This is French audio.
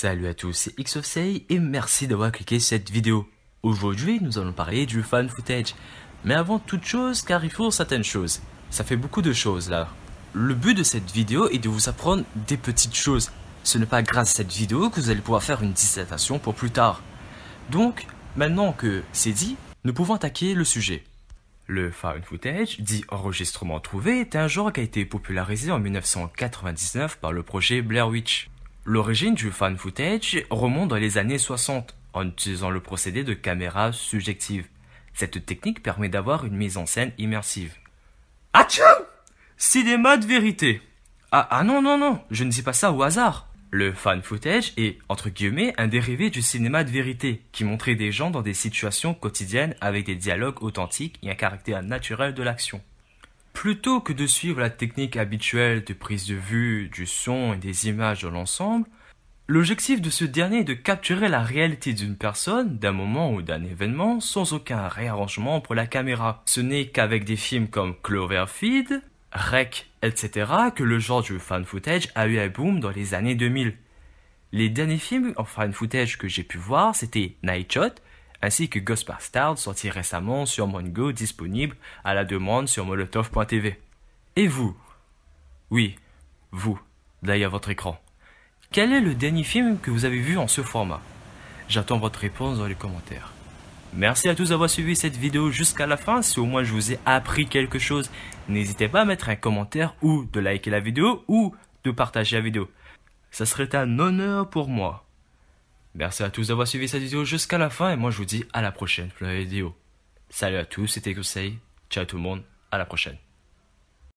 Salut à tous, c'est Xofsei et merci d'avoir cliqué cette vidéo. Aujourd'hui, nous allons parler du fan footage. Mais avant toute chose, car il faut certaines choses. Ça fait beaucoup de choses là. Le but de cette vidéo est de vous apprendre des petites choses. Ce n'est pas grâce à cette vidéo que vous allez pouvoir faire une dissertation pour plus tard. Donc, maintenant que c'est dit, nous pouvons attaquer le sujet. Le found footage, dit enregistrement trouvé, est un genre qui a été popularisé en 1999 par le projet Blair Witch. L'origine du fan footage remonte dans les années 60 en utilisant le procédé de caméra subjective. Cette technique permet d'avoir une mise en scène immersive. Atchou Cinéma de vérité ah, ah non, non, non, je ne dis pas ça au hasard. Le fan footage est, entre guillemets, un dérivé du cinéma de vérité, qui montrait des gens dans des situations quotidiennes avec des dialogues authentiques et un caractère naturel de l'action. Plutôt que de suivre la technique habituelle de prise de vue, du son et des images dans l'ensemble, l'objectif de ce dernier est de capturer la réalité d'une personne, d'un moment ou d'un événement sans aucun réarrangement pour la caméra. Ce n'est qu'avec des films comme Cloverfield, Rec, etc. que le genre du fan footage a eu un boom dans les années 2000. Les derniers films en fan footage que j'ai pu voir, c'était Night Shot, ainsi que Ghostbusters sorti récemment sur Mongo disponible à la demande sur molotov.tv. Et vous? Oui, vous, derrière votre écran. Quel est le dernier film que vous avez vu en ce format? J'attends votre réponse dans les commentaires. Merci à tous d'avoir suivi cette vidéo jusqu'à la fin. Si au moins je vous ai appris quelque chose, n'hésitez pas à mettre un commentaire ou de liker la vidéo ou de partager la vidéo. Ça serait un honneur pour moi. Merci à tous d'avoir suivi cette vidéo jusqu'à la fin et moi je vous dis à la prochaine pour la vidéo. Salut à tous, c'était Conseil. Ciao tout le monde, à la prochaine.